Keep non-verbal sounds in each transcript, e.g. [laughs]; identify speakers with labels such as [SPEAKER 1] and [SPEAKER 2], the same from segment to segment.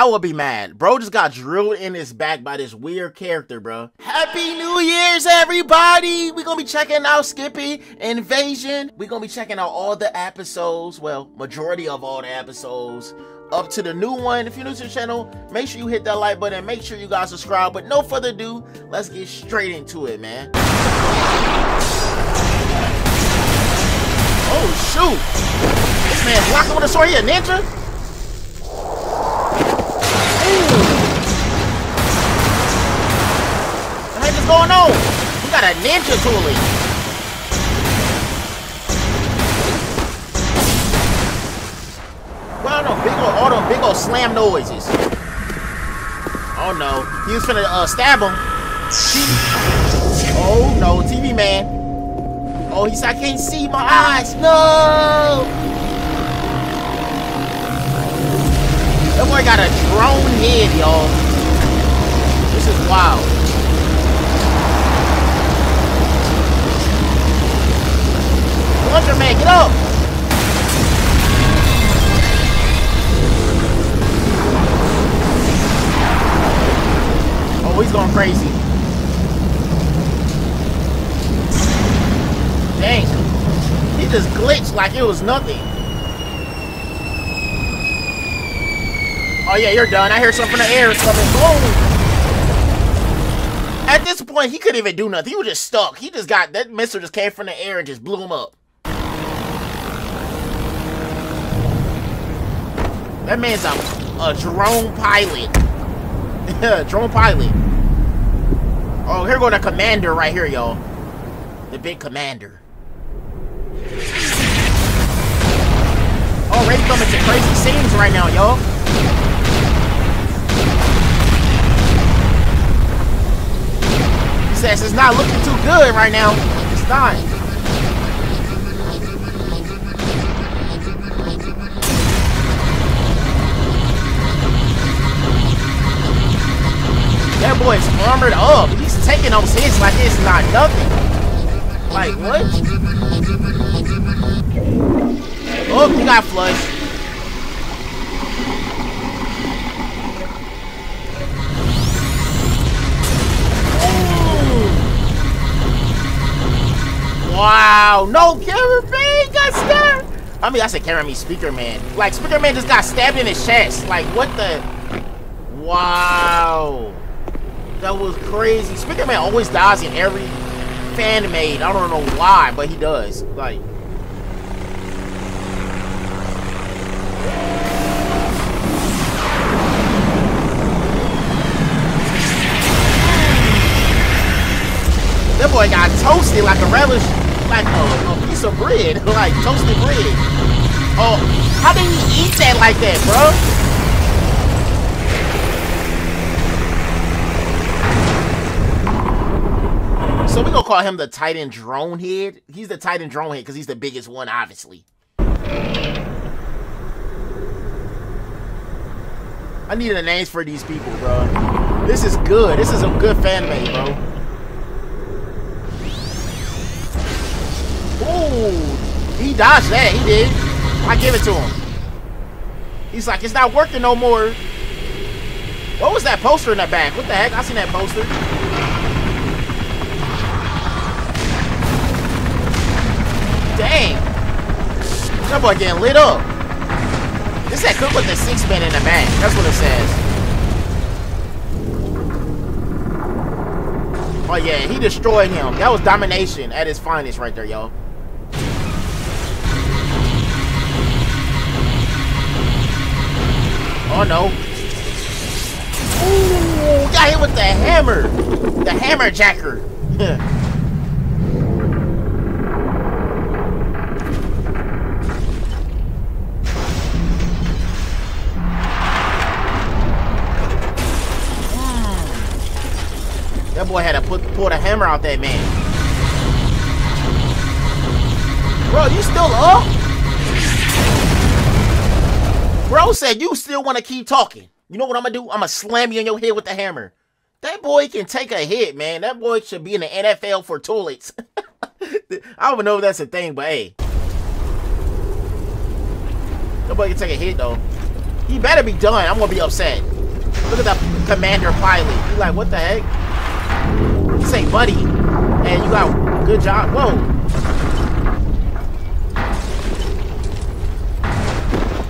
[SPEAKER 1] I would be mad. Bro just got drilled in his back by this weird character, bro. Happy New Year's, everybody! we gonna be checking out Skibidi Invasion. we gonna be checking out all the episodes. Well, majority of all the episodes up to the new one. If you're new to the channel, make sure you hit that like button. Make sure you guys subscribe. But no further ado, let's get straight into it, man. Oh, shoot. This man's locking with a sword. He a ninja? Going on? He got a ninja toolie. Well, no, big ol' all them big ol' slam noises. Oh no, he was finna uh, stab him. Oh no, TV man. Oh, he said I can't see my eyes. No. That boy got a drone head, y'all. This is wild. Man, get up! Oh, he's going crazy. Dang. He just glitched like it was nothing. Oh yeah, you're done. I hear something in the air coming. Boom! At this point, he couldn't even do nothing. He was just stuck. He just got, that missile just came from the air and just blew him up. That man's a, a drone pilot. [laughs] drone pilot. Oh, here go the commander right here, y'all. The big commander. Oh, Already coming to crazy scenes right now, y'all. He says it's not looking too good right now. It's not. Armored up He's taking those hits like it's not nothing. Like, what? Oh, he got flushed. Wow, no, Man got stabbed. I mean, I said Me Speaker Man. Like, Speaker Man just got stabbed in his chest. Like, what the? Wow. That was crazy. Speaker Man always dies in every fan made. I don't know why, but he does. Like. That boy got toasted like a relish, like a, a piece of bread, [laughs] like toasted bread. Oh, how did he eat that like that, bro? So we gonna call him the Titan Drone Head. He's the Titan Drone Head because he's the biggest one, obviously. I need a names for these people, bro. This is good. This is a good fan made, bro. Ooh, he dodged that. He did. I give it to him. He's like, it's not working no more. What was that poster in the back? What the heck? I seen that poster. Dang. That boy getting lit up. This said cook with the six man in the back. That's what it says. Oh yeah, he destroyed him. That was domination at its finest right there, y'all. Oh no. Ooh, got hit with the hammer. The hammer jacker. [laughs] boy had to put pull the hammer out that man. Bro, you still up? Bro said you still want to keep talking. You know what I'm gonna do? I'm gonna slam you in your head with the hammer. That boy can take a hit, man. That boy should be in the NFL for toilets. [laughs] I don't know if that's a thing, but hey. That boy can take a hit though. He better be done. I'm gonna be upset. Look at the commander pilot. He's like, what the heck? Say, buddy. And you got good job. Whoa.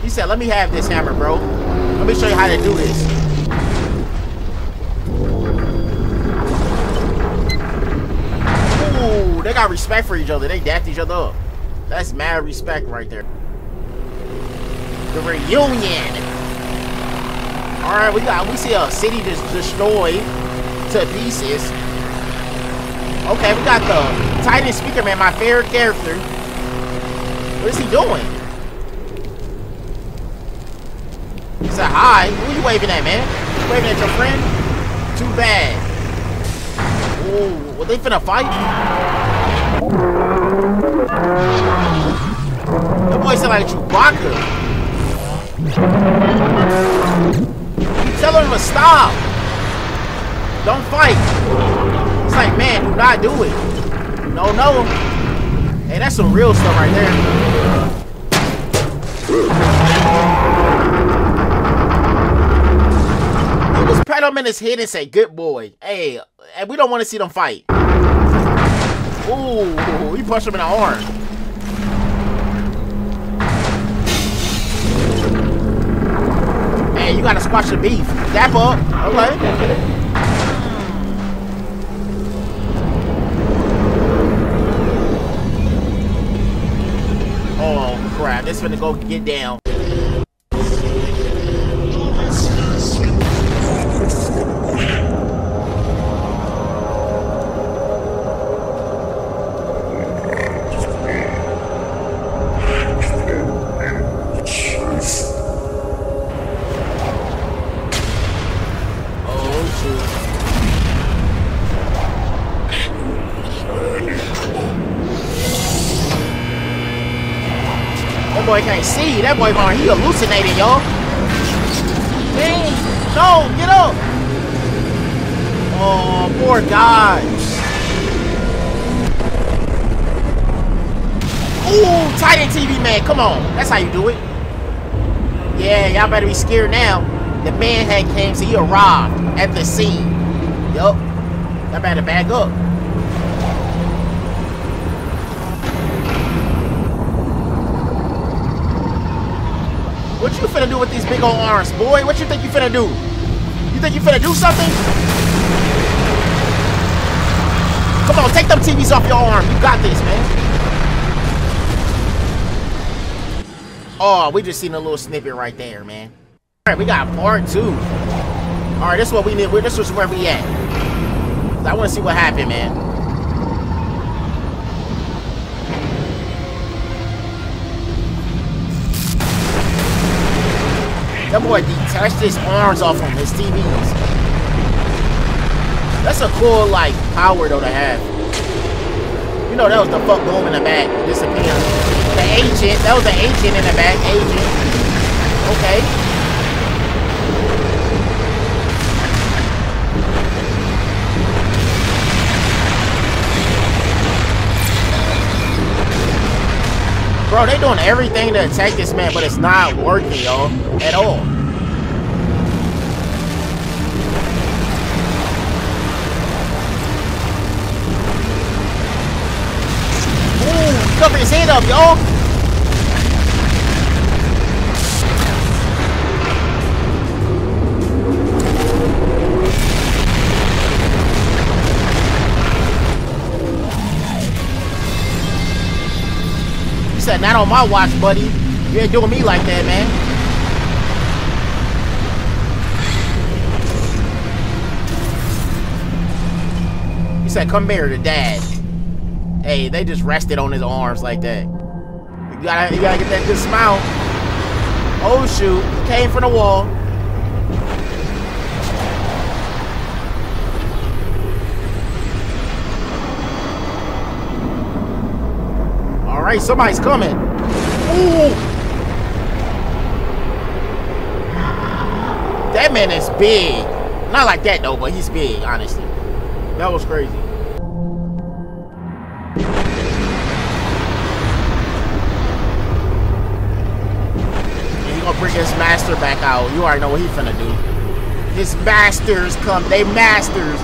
[SPEAKER 1] He said, let me have this hammer, bro. Let me show you how to do this. Ooh, they got respect for each other. They dapped each other up. That's mad respect right there. The reunion. All right, we got we see a city just destroyed to pieces. Okay, we got the Titan Speaker Man, my favorite character. What is he doing? He said hi. Who you waving at, man? You waving at your friend? Too bad. Ooh, were they finna fight? That boy sound like Chewbacca. You Tell him to stop. Don't fight. It's like, man, do not do it. No, no. Hey, that's some real stuff right there. He was pat him in his head and say, good boy. Hey, and we don't want to see them fight. Ooh, he punched him in the arm. Hey, you gotta squash the beef. Dap up. Okay. Crap, this go get down. Boy can't see. That boy going, he hallucinating, y'all. Dang. No, get up. Oh, poor guy. Ooh, Titan TV man, come on. That's how you do it. Yeah, y'all better be scared now. The man had came, so he arrived at the scene. Yup. Y'all better back up. What you finna do with these big old arms, boy? What you think you finna do? You think you finna do something? Come on, take them TVs off your arm. You got this, man. Oh, we just seen a little snippet right there, man. All right, we got part two. All right, this is what we need. This is where we at. I want to see what happened, man. That boy detached his arms off him, his TVs. That's a cool, like, power, though, to have. You know, that was the fuck boom in the back, disappearing. The agent, that was the agent in the back, agent. Okay. Bro, they doing everything to attack this man, but it's not working, y'all, at all. Ooh, cover his head up, y'all. Not on my watch, buddy. You ain't doing me like that, man. He said, come here to dad. Hey, they just rested on his arms like that. You gotta, you gotta get that good smile. Oh shoot, came from the wall. Right, somebody's coming. Ooh. That man is big. Not like that though, but he's big, honestly. That was crazy. He gonna bring his master back out. You already know what he finna do. His masters come. They masters.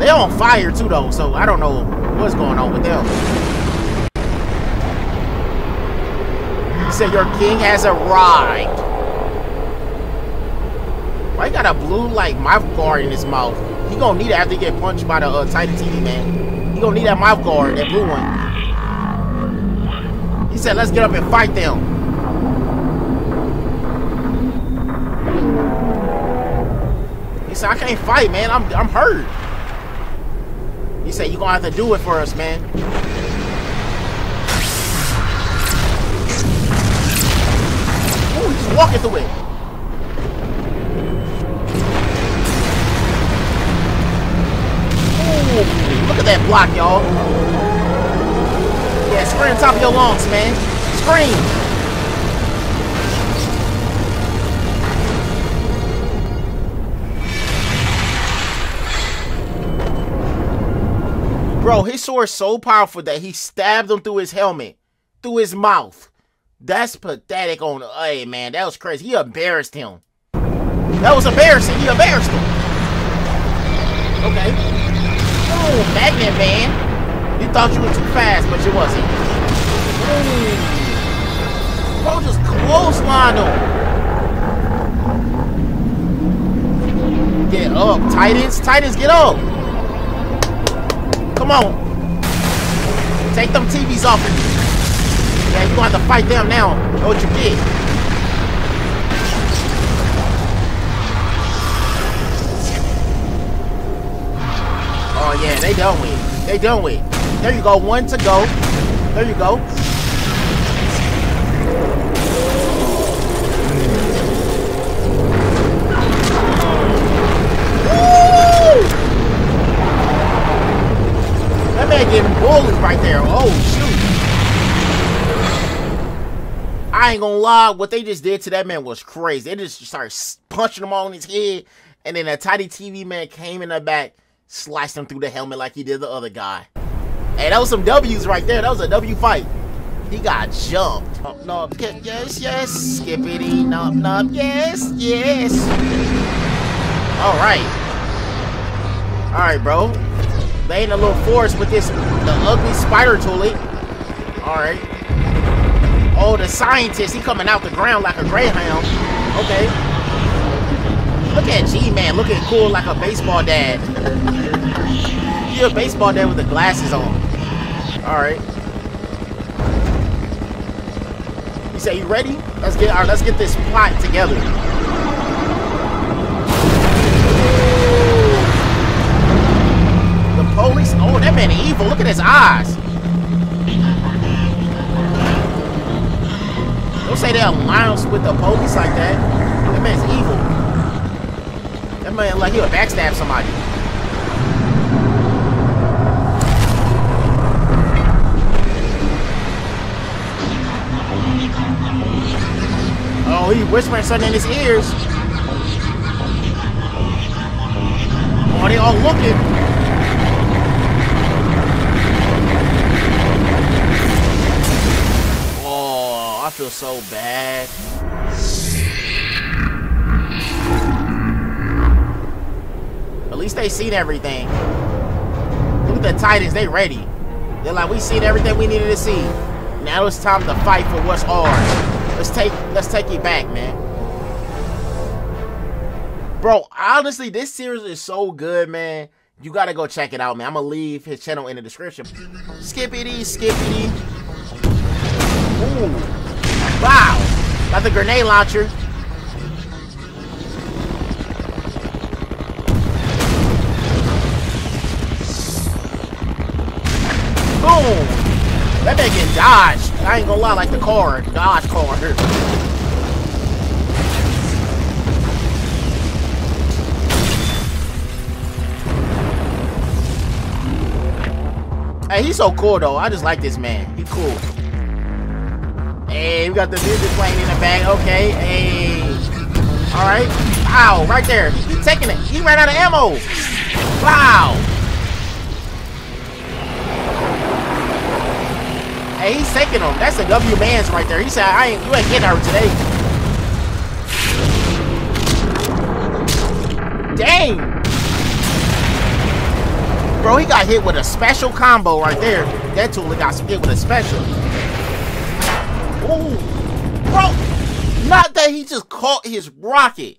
[SPEAKER 1] They on fire too though, so I don't know what's going on with them. Said your king has arrived. Why he got a blue like mouth guard in his mouth? He gonna need it after he get punched by the uh, Titan TV man. He gonna need that mouth guard, that blue one. He said, let's get up and fight them. He said, I can't fight, man. I'm, I'm hurt. He said, you're going to have to do it for us, man. Ooh, look at that block, y'all. Yeah, scream on top of your lungs, man. Scream. Bro, his sword is so powerful that he stabbed him through his helmet, through his mouth. That's pathetic on, hey man, that was crazy. He embarrassed him. That was embarrassing. He embarrassed him. Okay. Oh, Magnet Man. You thought you were too fast, but you wasn't. Ooh. Bro, just clothesline him. Get up, Titans. Titans, get up. Come on. Take them TVs off of you. Yeah, you're going to have to fight them now. Know what you get. Oh yeah, they done with. They done with. There you go. One to go. There you go. Woo! That man getting bullied right there. Oh, I ain't gonna lie. What they just did to that man was crazy. They just started punching him all in his head. And then a tiny TV man came in the back, sliced him through the helmet like he did the other guy. Hey, that was some W's right there. That was a W fight. He got jumped. Up, no, yes, yes. Skibidi, nop, nop, yes, yes. All right. All right, bro. They ain't a little force with this, the ugly spider toilet. All right. Oh, the scientist, he coming out the ground like a greyhound. Okay. Look at G-Man looking cool like a baseball dad. [laughs] he a baseball dad with the glasses on. Alright. You say you ready? Let's get alright, let's get this plot together. The police oh that man evil. Look at his eyes. Say they're alliance with the police like that. That man's evil. That man like he would backstab somebody. Oh, he whispering something in his ears. Oh, they all looking. Feel so bad. At least they seen everything. Look at the Titans, they ready. They're like, we seen everything we needed to see. Now it's time to fight for what's ours. Let's take let's take it back, man. Bro, honestly, this series is so good, man. You gotta go check it out, man. I'm gonna leave his channel in the description. Skibidi, skibidi. Ooh. Got the grenade launcher. Boom. That man getting dodged. I ain't gonna lie, like the car, Dodge car. Hey, he's so cool though. I just like this man. He cool. Hey, we got the music playing in the back. Okay, hey. Alright. Ow, right there. He's taking it. He ran out of ammo. Wow. Hey, he's taking them. That's a W man's right there. He said, I ain't you ain't getting her today. Dang! Bro, he got hit with a special combo right there. That tool got hit with a special. Bro, not that he just caught his rocket.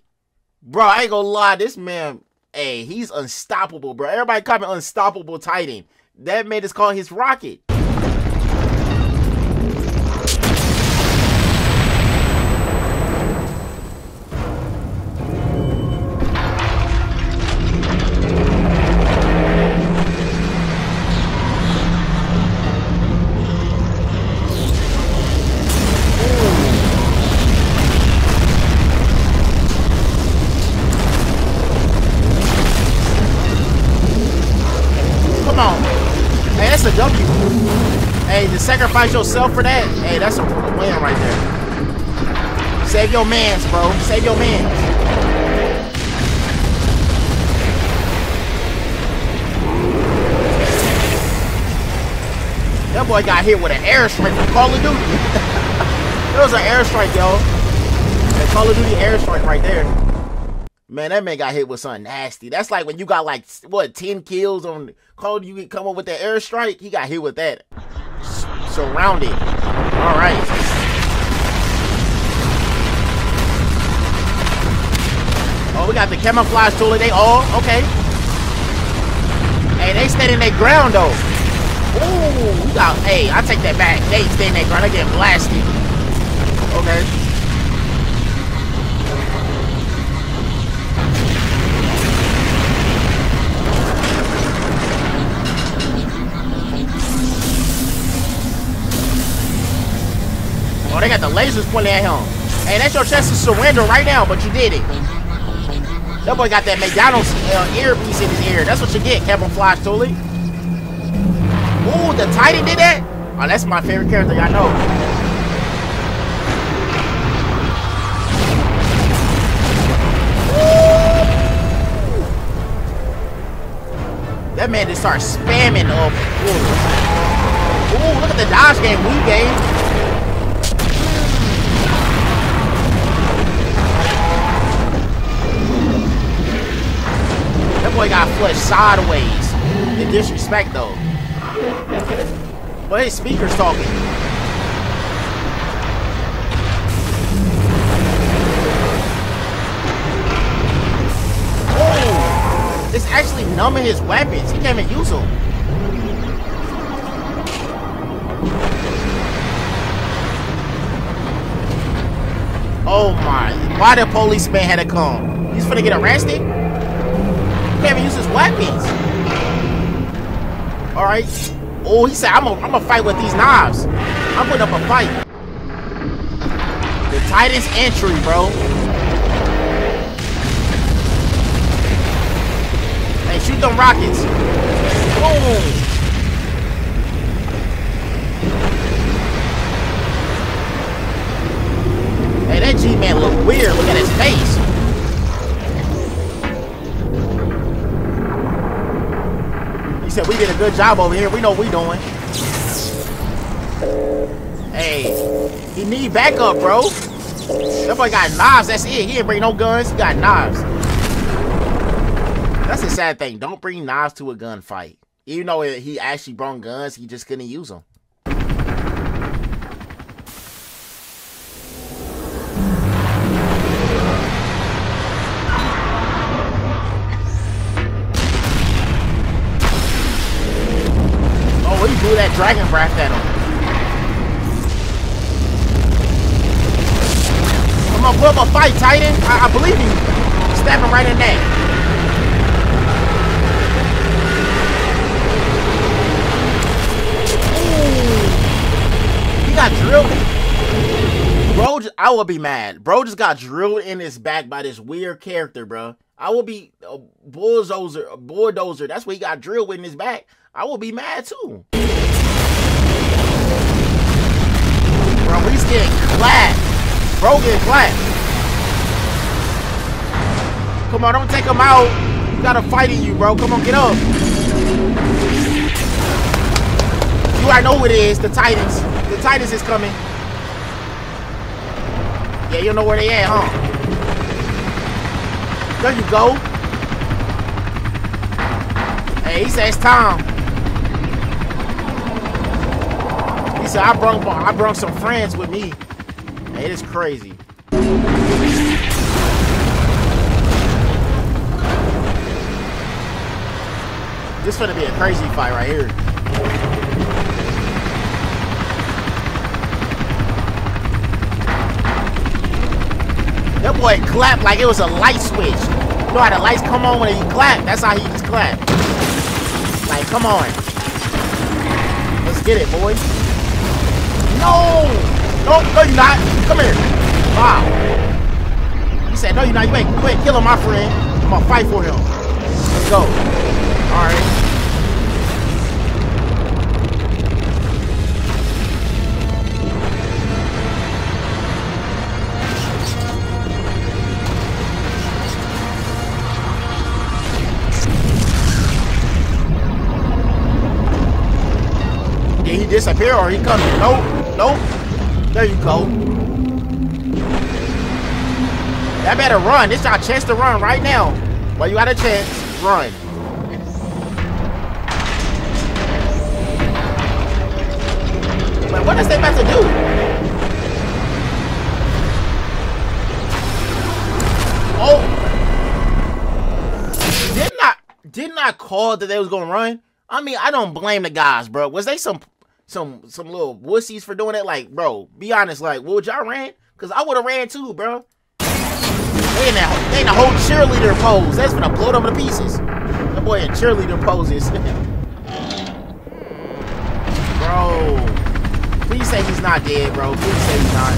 [SPEAKER 1] Bro, I ain't gonna lie, this man, hey, he's unstoppable, bro. Everybody comment unstoppable Titan. That made us call his rocket. Sacrifice yourself for that, hey, that's a win right there. Save your mans, bro. Save your mans. That boy got hit with an airstrike from Call of Duty. [laughs] it was an airstrike, yo. That Call of Duty airstrike right there. Man, that man got hit with something nasty. That's like when you got like what ten kills on Call You Come up with that airstrike. He got hit with that surrounded. All right. Oh, we got the camouflage tool. They all oh, okay. Hey, they standing their ground though. Ooh, we got. Hey, I take that back. They staying their ground. They get blasted. Okay. Oh, they got the lasers pointing at him. Hey, that's your chance to surrender right now, but you did it. That boy got that McDonald's uh, earpiece in his ear. That's what you get, Kevin Flash Tully. Ooh, the Titan did that? Oh, that's my favorite character, I know. That man just started spamming up. Ooh. Ooh, look at the dodge game we gave. That boy got flushed sideways. The disrespect though. But his speaker's talking. Oh! It's actually numbing his weapons. He can't even use them. Oh my. Why the policeman had to come? He's gonna get arrested? Can't even use his weapons. Alright. Oh, he said, I'm gonna fight with these knives. I'm putting up a fight. The Titan's entry, bro. Hey, shoot them rockets. Boom. Hey, that G-Man look weird. Look at his face. Said, we did a good job over here. We know we doing. Hey, he need backup, bro. That boy got knives. That's it. He ain't bring no guns. He got knives. That's the sad thing. Don't bring knives to a gunfight. Even though he actually brought guns, he just couldn't use them. Threw that dragon breath at him. I'm gonna put up a fight, Titan. I, I believe you. Stab him right in there. He got drilled. Bro, I will be mad. Bro just got drilled in his back by this weird character, bro. I will be a bulldozer, a bulldozer. That's what he got drilled with in his back. I will be mad too. Bro, he's getting clapped. Bro getting clapped. Come on, don't take him out. You got a fight in you, bro. Come on, get up. You already know who it is. The Titans. The Titans is coming. Yeah, you know where they at, huh? There you go. Hey, he says time. He said I brought I brought some friends with me. It is crazy. This gonna be a crazy fight right here. That boy clapped like it was a light switch. You know how the lights come on when he clap? That's how he just clapped. Like, come on. Let's get it, boy. No! No, no, you're not. Come here. Wow. He said, no, you're not. You ain't, you ain't killing my friend. I'm gonna fight for him. Let's go. All right. Did he disappear or he coming? Nope. Nope. There you go. That better run. This our chance to run right now. Well, you got a chance. Run. But what is they about to do? Oh. Didn't I didn't I call that they was gonna run? I mean, I don't blame the guys, bro. Was they some some some little wussies for doing it? Like, bro, be honest. Like, would y'all ran? Cause I would have ran too, bro. They in that they in the whole cheerleader pose. That's gonna blow them to pieces. That boy in cheerleader poses. [laughs] bro, please say he's not dead, bro. Please say he's not.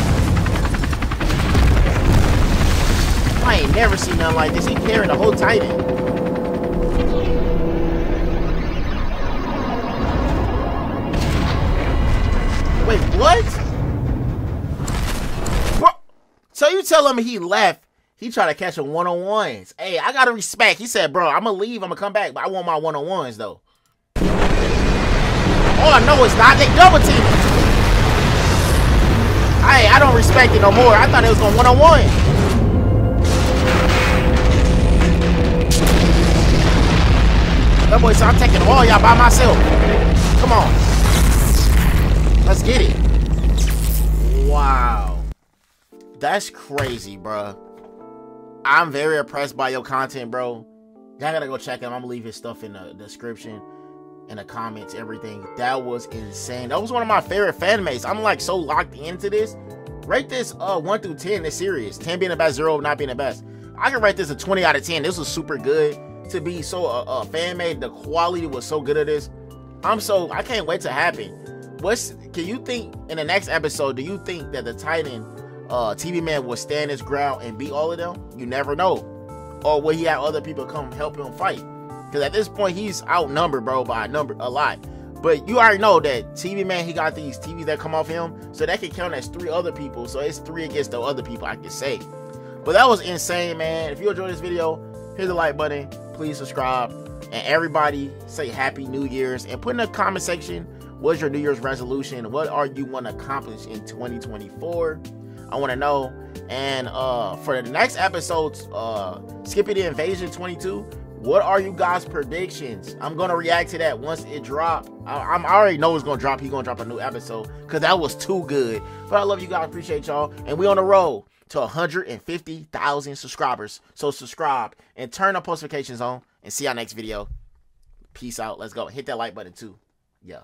[SPEAKER 1] I ain't never seen nothing like this. He carrying the whole Titan. Wait, what? Bro, so you tell him he left, he tried to catch a one-on-ones. Hey, I gotta respect. He said, bro, I'm gonna leave, I'm gonna come back, but I want my one-on-ones though. Oh no, it's not. They double teaming. Hey, I don't respect it no more. I thought it was going one-on-one. That boy said, I'm taking all y'all by myself. Come on. Get it. Wow. That's crazy, bro. I'm very impressed by your content, bro. Y'all gotta go check him. I'm gonna leave his stuff in the description, in the comments, everything. That was insane. That was one of my favorite fan mates. I'm like so locked into this. Rate this uh 1 through 10 this series. 10 being the best, 0 not being the best. I can rate this a 20 out of 10. This was super good to be so uh, uh fan made. The quality was so good of this. I'm so I can't wait to happen. What's can you think in the next episode? Do you think that the Titan uh TV man will stand his ground and beat all of them? You never know. Or will he have other people come help him fight? Because at this point he's outnumbered, bro, by a number a lot. But you already know that TV man, he got these TVs that come off him, so that can count as three other people. So it's three against the other people, I can say. But that was insane, man. If you enjoyed this video, hit the like button. Please subscribe. And everybody say Happy New Year's. And put in the comment section, what's your New Year's resolution? What are you want to accomplish in 2024? I want to know. And uh for the next episodes, uh Skibidi Invasion 22, what are you guys' predictions? I'm gonna react to that once it drop. I, am I already know it's gonna drop. He's gonna drop a new episode because that was too good. But I love you guys, appreciate y'all, and we on the road to 150,000 subscribers. So subscribe and turn the notifications on, and see our next video. Peace out. Let's go. Hit that like button too. Yeah.